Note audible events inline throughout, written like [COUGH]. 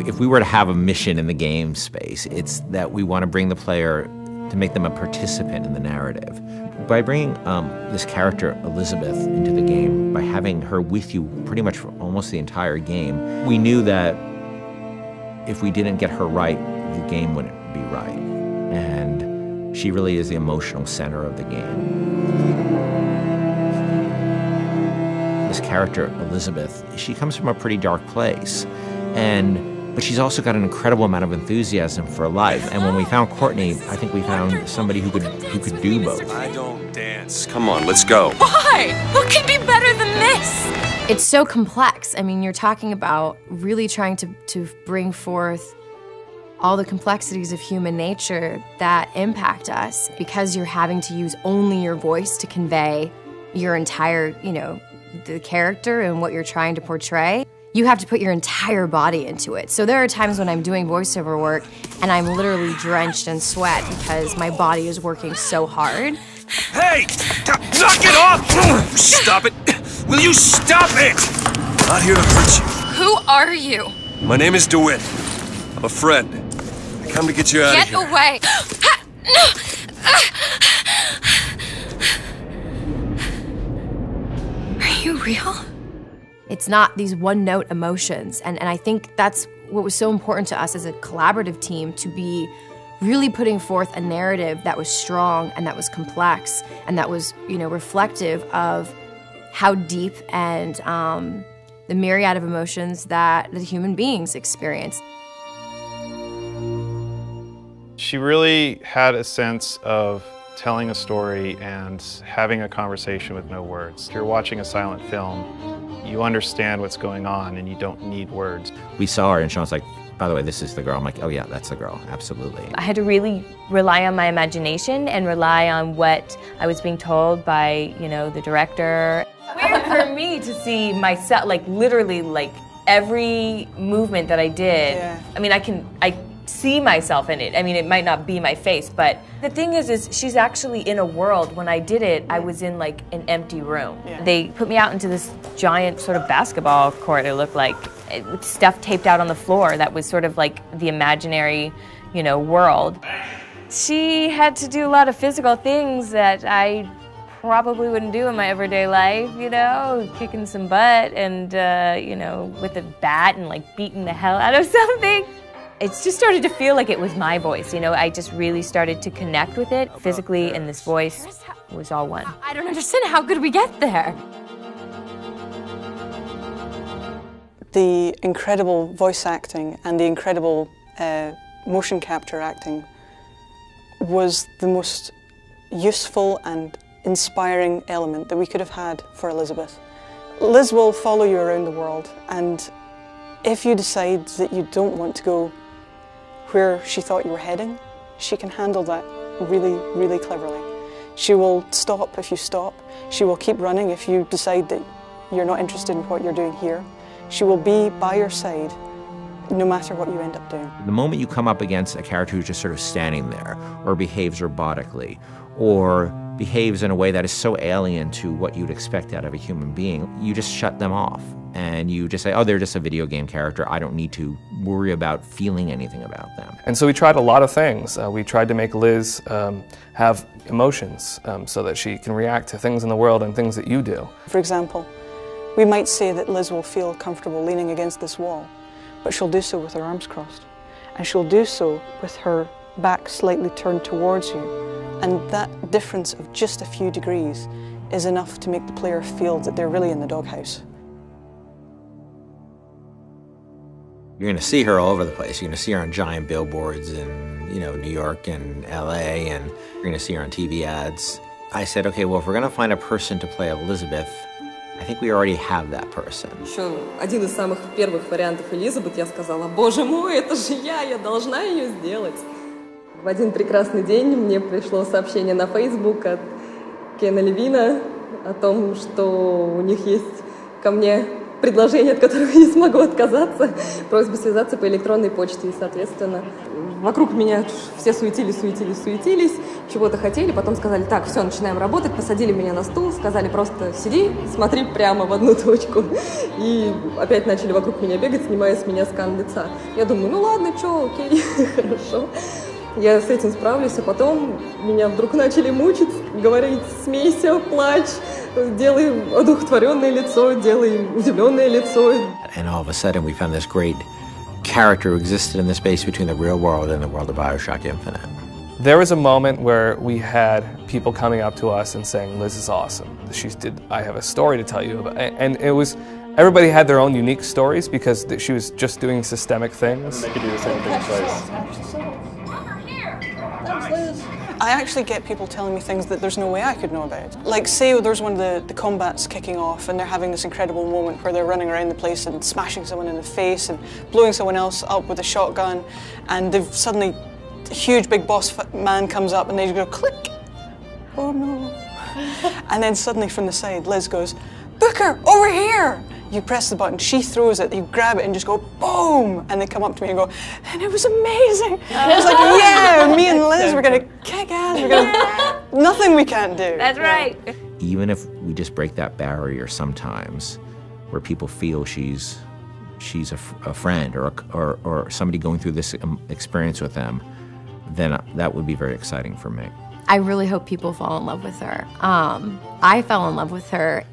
if, if we were to have a mission in the game space, it's that we want to bring the player to make them a participant in the narrative. By bringing um, this character, Elizabeth, into the game, having her with you pretty much for almost the entire game, we knew that if we didn't get her right, the game wouldn't be right. And she really is the emotional center of the game. This character, Elizabeth, she comes from a pretty dark place. And but she's also got an incredible amount of enthusiasm for life. And when we found Courtney, I think we found somebody who could who could do both. I don't dance. Come on, let's go. Why? What could be better than this? It's so complex. I mean, you're talking about really trying to, to bring forth all the complexities of human nature that impact us because you're having to use only your voice to convey your entire, you know, the character and what you're trying to portray you have to put your entire body into it. So there are times when I'm doing voiceover work and I'm literally drenched in sweat because my body is working so hard. Hey! Knock it off! Stop it! Will you stop it? I'm Not here to hurt you. Who are you? My name is DeWitt. I'm a friend. I come to get you out Get of here. Get away! [GASPS] Are you real? It's not these one note emotions. And, and I think that's what was so important to us as a collaborative team to be really putting forth a narrative that was strong and that was complex and that was, you know, reflective of how deep and um, the myriad of emotions that the human beings experience. She really had a sense of telling a story and having a conversation with no words. You're watching a silent film, you understand what's going on and you don't need words. We saw her and Sean's like, by the way, this is the girl. I'm like, oh yeah, that's the girl, absolutely. I had to really rely on my imagination and rely on what I was being told by, you know, the director. Weird for me to see myself, like literally, like every movement that I did. Yeah. I mean, I can, I see myself in it. I mean, it might not be my face, but the thing is, is she's actually in a world. When I did it, I was in like an empty room. Yeah. They put me out into this giant sort of basketball court. It looked like with stuff taped out on the floor. That was sort of like the imaginary, you know, world. She had to do a lot of physical things that I probably wouldn't do in my everyday life, you know, kicking some butt and, uh, you know, with a bat and like beating the hell out of [LAUGHS] something. It just started to feel like it was my voice, you know, I just really started to connect with it physically, and this voice was all one. I don't understand how could we get there? the incredible voice acting and the incredible uh, motion capture acting was the most useful and inspiring element that we could have had for Elizabeth. Liz will follow you around the world, and if you decide that you don't want to go where she thought you were heading, she can handle that really, really cleverly. She will stop if you stop. She will keep running if you decide that you're not interested in what you're doing here. She will be by your side no matter what you end up doing. The moment you come up against a character who's just sort of standing there, or behaves robotically, or behaves in a way that is so alien to what you'd expect out of a human being, you just shut them off. And you just say, oh, they're just a video game character. I don't need to worry about feeling anything about them. And so we tried a lot of things. Uh, we tried to make Liz um, have emotions um, so that she can react to things in the world and things that you do. For example, we might say that Liz will feel comfortable leaning against this wall, but she'll do so with her arms crossed. And she'll do so with her back slightly turned towards you. And that difference of just a few degrees is enough to make the player feel that they're really in the doghouse. You're going to see her all over the place. You're going to see her on giant billboards in, you know, New York and LA, and you're going to see her on TV ads. I said, okay, well, if we're going to find a person to play Elizabeth, I think we already have that person. Еще один из самых первых вариантов Элизабет, я сказала, боже мой, это же я, я должна ее сделать. В один прекрасный день мне пришло сообщение на Facebook от Кена Левина о том, что у них есть ко мне предложение, от которого я не смогу отказаться. Просьба связаться по электронной почте. И, соответственно, вокруг меня все суетились, суетились, суетились, чего-то хотели, потом сказали, так, все, начинаем работать, посадили меня на стул, сказали просто сиди, смотри прямо в одну точку. И опять начали вокруг меня бегать, снимая с меня скан лица. Я думаю, ну ладно, что, окей, [LAUGHS] хорошо. Я с этим справлюсь, а потом меня вдруг начали мучить, говорить, смейся, плачь, делай одухотворенное лицо, делай удивленное лицо. And all of a sudden we found this great character who existed in the space between the real world and the world of Bioshock Infinite. There was a moment where we had people coming up to us and saying, Liz is awesome. She's did, I have a story to tell you about. And it was, everybody had their own unique stories because she was just doing systemic things. They could do the same thing twice. I actually get people telling me things that there's no way I could know about. Like, say there's one of the, the combats kicking off and they're having this incredible moment where they're running around the place and smashing someone in the face and blowing someone else up with a shotgun, and they've suddenly, a huge big boss man comes up and they go click. Oh no. [LAUGHS] and then suddenly from the side, Liz goes, Booker, over here! You press the button, she throws it, you grab it and just go boom! And they come up to me and go, and it was amazing! I was like, [LAUGHS] yeah, me and Liz, we're gonna kick ass, we're gonna, [LAUGHS] nothing we can't do. That's right. Even if we just break that barrier sometimes, where people feel she's she's a, f- a friend or, a, or or somebody going through this um, experience with them, then that would be very exciting for me. I really hope people fall in love with her. Um, I fell in love with her.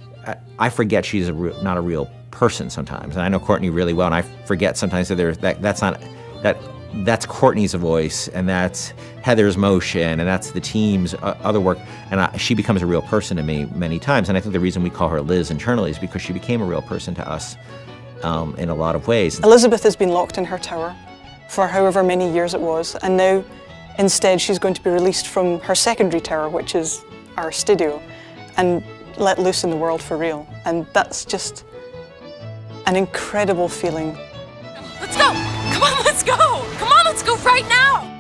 I, forget she's a re- not a real person sometimes, and I know Courtney really well, and I forget sometimes that there's that that's not that that's Courtney's voice, and that's Heather's motion, and that's the team's uh, other work, and I, she becomes a real person to me many times. And I think the reason we call her Liz internally is because she became a real person to us um, in a lot of ways. Elizabeth has been locked in her tower for however many years it was, and now instead she's going to be released from her secondary tower, which is our studio, and let loose in the world for real. And that's just an incredible feeling. Let's go! Come on, let's go! Come on, let's go right now!